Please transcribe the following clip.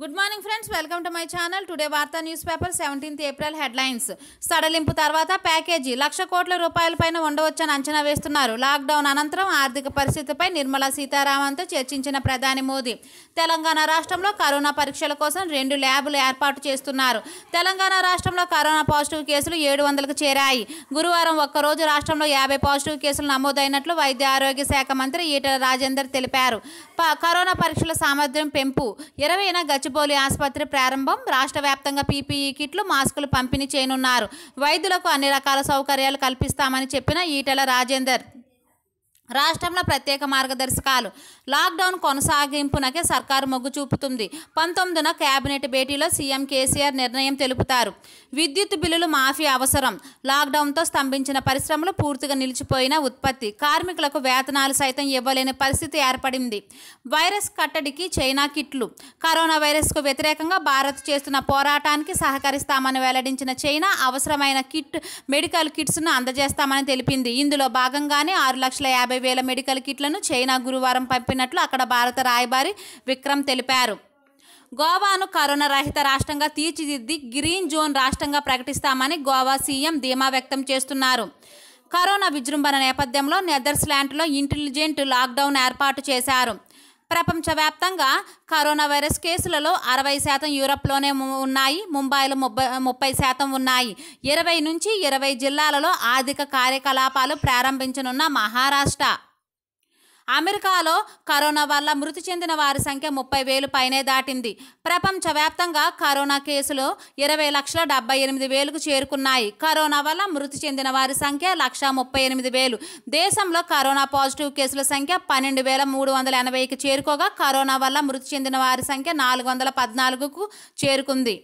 Good morning friends welcome to my channel today వార్తా news paper seventeenth April headlines సడలింపు తర్వాత package. లక్ష కోట్ల రూపాయల పైన ఉండవచ్చని అంచనా వేస్తున్నారు. లాక్డౌన్ అనంతరం ఆర్థిక పరిస్థితిపై నిర్మలా సీతారామన్తో చర్చించిన ప్రధాని మోదీ. తెలంగాణ రాష్ట్రంలో కరోనా పరీక్షల కోసం రెండు ల్యాబులు ఏర్పాటు చేస్తున్నారు. తెలంగాణ రాష్ట్రంలో కరోనా పాజిటివ్ కేసులు ఏడు వందలకు చేరాయి. గురువారం ఒక్కరోజు రాష్ట్రంలో యాభై పాజిటివ్ కేసులు నమోదైనట్లు వైద్య ఆరోగ్య శాఖ మంత్రి ఈటల రాజేందర్ తెలిపారు. ప- కరోనా పరీక్షల సామర్థ్యం పెంపు. ఇరవైన గచ్చిబౌలి ఆసుపత్రి ప్రారంభం. రాష్ట్ర వ్యాప్తంగా పీపీఈ కిట్లు మాస్కులు పంపిణీ చేయనున్నారు. వైద్యులకు అన్ని రకాల సౌకర్యాలు కల్పిస్తామని చెప్పిన ఈటెల రాజేందర్. రాష్ట్రంలో ప్రత్యేక మార్గదర్శకాలు. లాక్డౌన్ కొనసాగింపునకే సర్కారు మొగ్గు చూపుతుంది. పంతొమ్మిదిన కేబినెట్ భేటీలో సీఎం కేసీఆర్ నిర్ణయం తెలుపుతారు. విద్యుత్ బిల్లులు మాఫీ అవసరం. లాక్డౌన్తో స్తంభించిన పరిశ్రమలు పూర్తిగా నిలిచిపోయిన ఉత్పత్తి. కార్మికులకు వేతనాలు సైతం ఇవ్వలేని పరిస్థితి ఏర్పడింది. వైరస్ కట్టడికి చైనా కిట్లు. కరోనా వైరస్కు వ్యతిరేకంగా భారత్ చేస్తున్న పోరాటానికి సహకరిస్తామని వెల్లడించిన చైనా అవసరమైన కిట్ మెడికల్ కిట్స్ను అందజేస్తామని తెలిపింది. ఇందులో భాగంగానే ఆరు లక్షల యాభై వేల మెడికల్ కిట్లను చైనా గురువారం పంపినట్లు అక్కడ భారత రాయబారి విక్రమ్ తెలిపారు. గోవాను కరోనా రహిత రాష్ట్రంగా తీర్చిదిద్ది గ్రీన్ జోన్ రాష్ట్రంగా ప్రకటిస్తామని గోవా సీఎం ధీమా వ్యక్తం చేస్తున్నారు. కరోనా విజృంభణ నేపథ్యంలో నెదర్స్లాండ్లో ఇంటెలిజెంట్ లాక్డౌన్ ఏర్పాటు చేశారు. ప్రపంచవ్యాప్తంగా కరోనా వైరస్ కేసులలో అరవై శాతం యూరప్లోనే ఉన్నాయి. ముంబైలో ముప్పై ముప్పై శాతం ఉన్నాయి. ఇరవై నుంచి ఇరవై జిల్లాలలో ఆర్థిక కార్యకలాపాలు ప్రారంభించనున్న మహారాష్ట్ర. అమెరికాలో కరోనా వల్ల మృతి చెందిన వారి సంఖ్య ముప్పై వేలు పైనే దాటింది. ప్రపంచవ్యాప్తంగా కరోనా కేసులు ఇరవై లక్షల డెబ్బై ఎనిమిది వేలకు చేరుకున్నాయి. కరోనా వల్ల మృతి చెందిన వారి సంఖ్య లక్ష ముప్పై ఎనిమిది వేలు. దేశంలో కరోనా పాజిటివ్ కేసుల సంఖ్య పన్నెండు వేల మూడు వందల ఎనభైకి చేరుకోగా కరోనా వల్ల మృతి చెందిన వారి సంఖ్య నాలుగు వందల పద్నాలుగుకు చేరుకుంది.